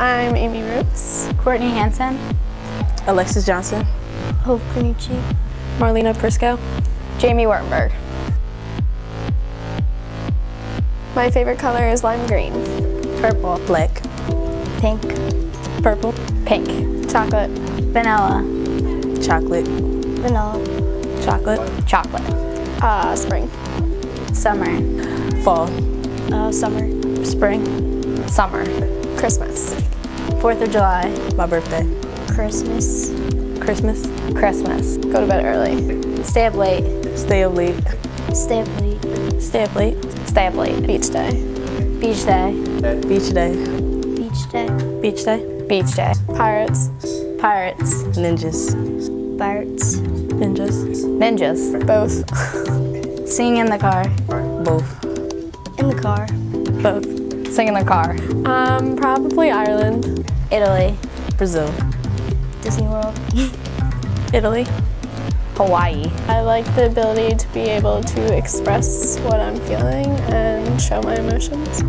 I'm Amy Roots. Courtney Hansen. Alexis Johnson. Hope Kunichi. Marlena Prisco. Jamie Wartenberg. My favorite color is lime green. Purple. Black. Pink. Purple. Pink. Chocolate. Vanilla. Chocolate. Vanilla. Chocolate. Chocolate. Uh, spring. Summer. Fall. Uh, summer. Spring. Summer. Christmas. Fourth of July. My birthday. Christmas. Christmas. Christmas. Go to bed early. Stay up late. Stay up late. Stay up late. Stay up late. Stay up late. Beach day. Beach day. Beach day. Beach day. Beach day. Beach day. Pirates. Pirates. Ninjas. Pirates. Ninjas. Ninjas. Both. Singing in the car. Both. In the car. Both. Sing in the car. Um, probably Ireland. Italy. Brazil. Disney World. Italy. Hawaii. I like the ability to be able to express what I'm feeling and show my emotions.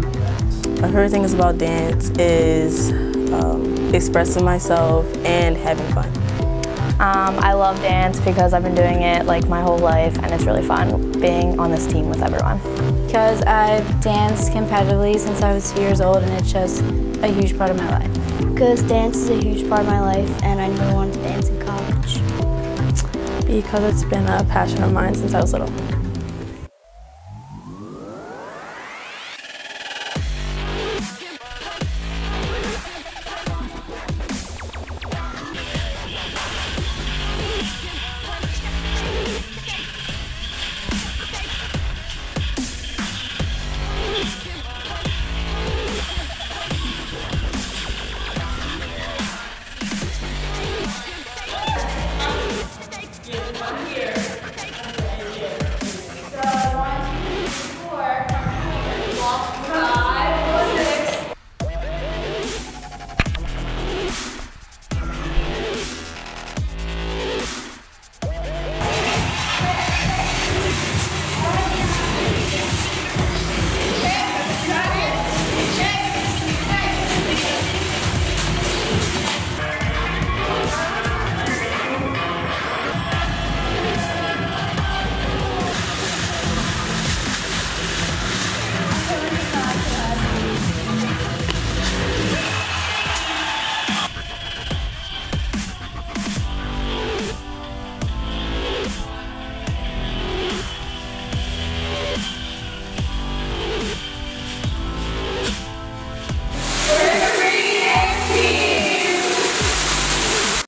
My favorite thing is about dance is um, expressing myself and having fun. Um, I love dance because I've been doing it like my whole life and it's really fun being on this team with everyone. Because I've danced competitively since I was two years old and it's just a huge part of my life. Because dance is a huge part of my life and I knew I wanted to dance in college. Because it's been a passion of mine since I was little.